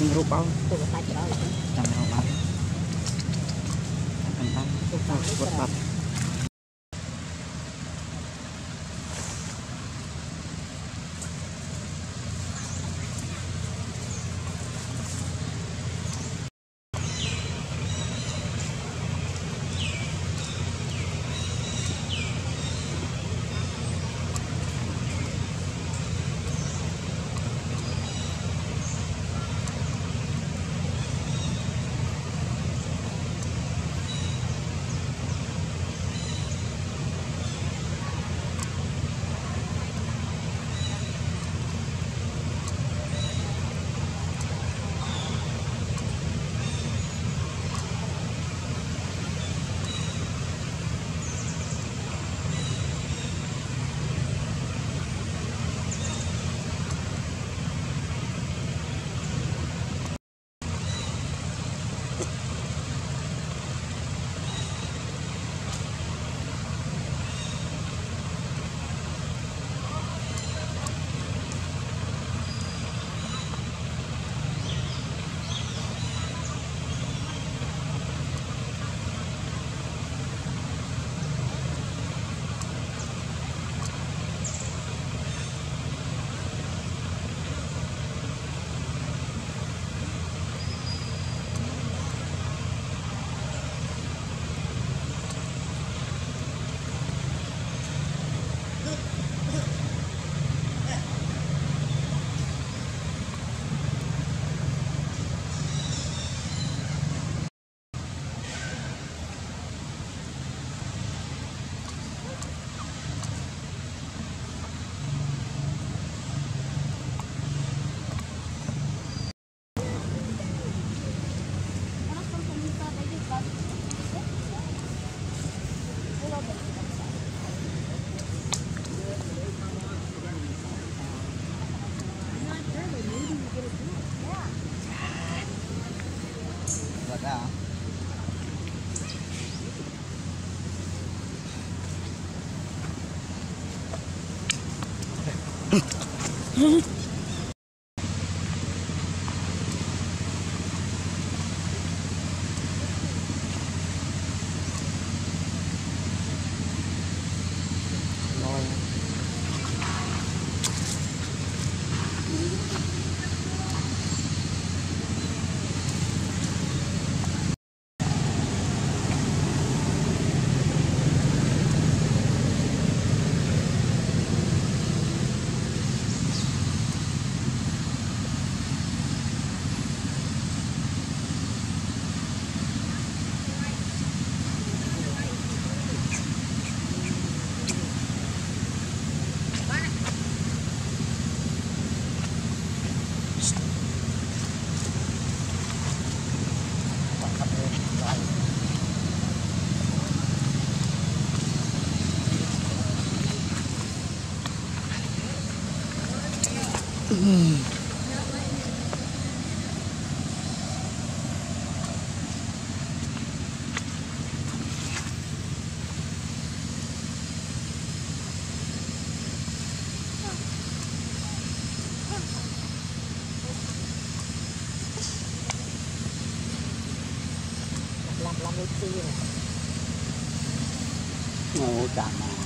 ខ្ញុំរូបអោពុកបាច់ដល់ចាំរូបអោកំតាំងពុកបាត់ Mm-hmm. cái chi này chạm mà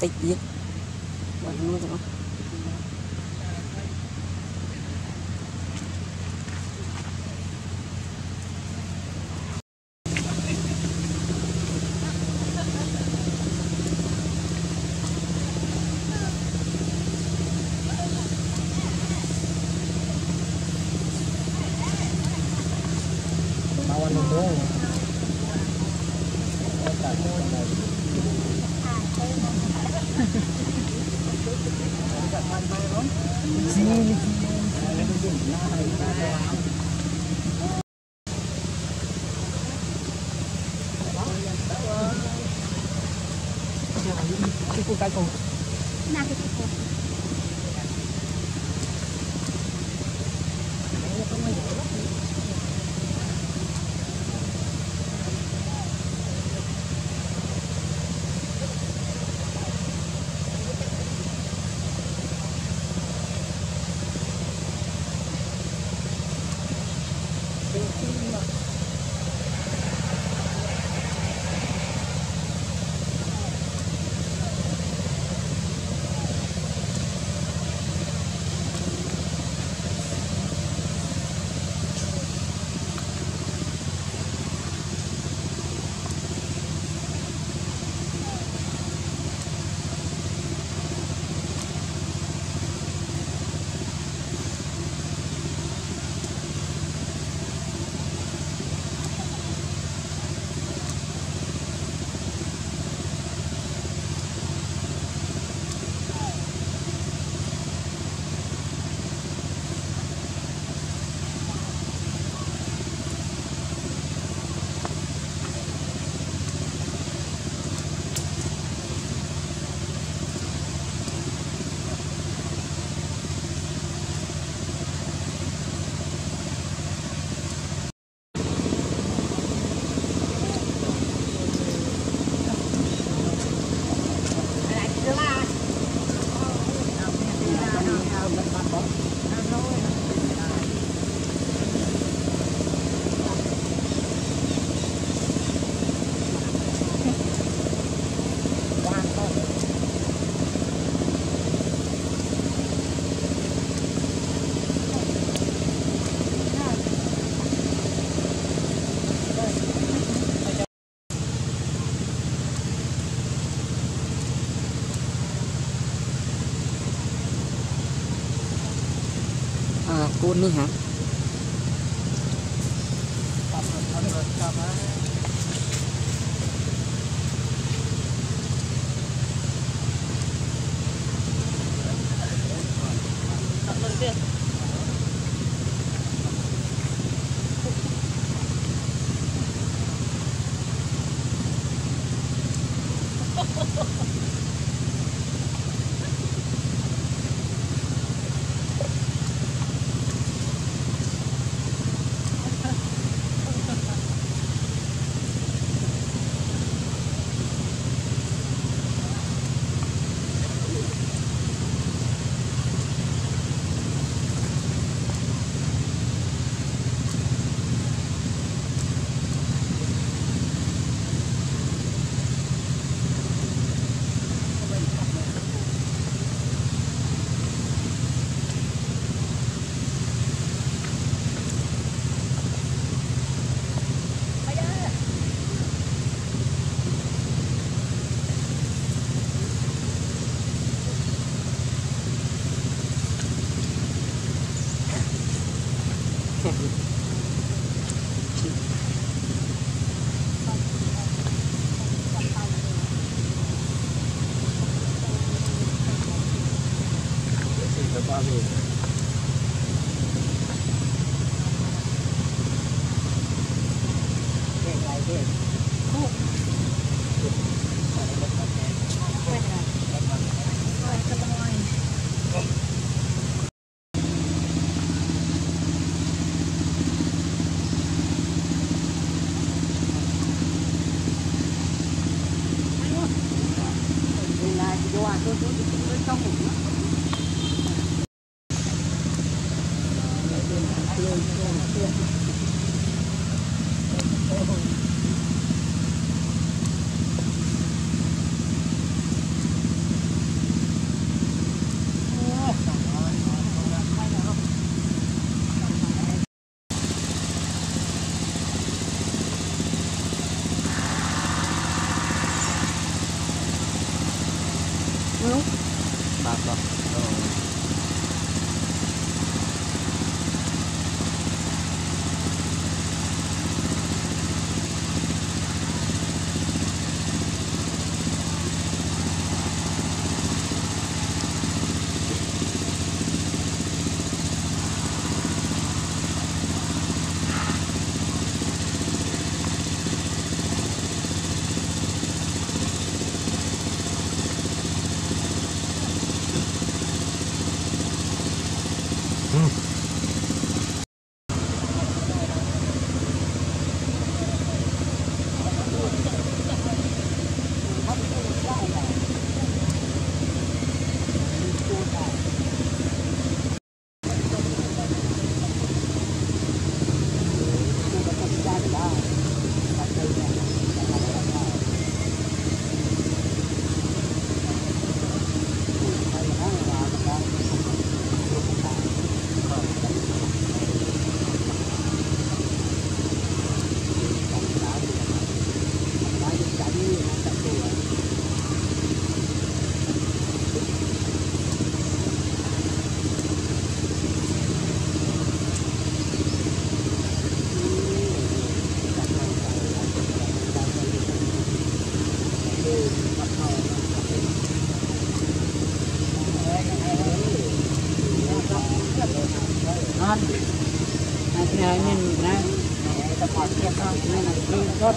តិចទៀតបើនោះទៅ 呵呵嗯嗯嗯嗯嗯嗯 uống nước hả ha ha ha! 的八路。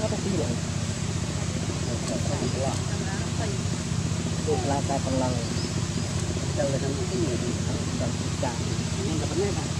apa tiga dua itu belakang pelang kita udah sama ini kita ini nggak pernah kan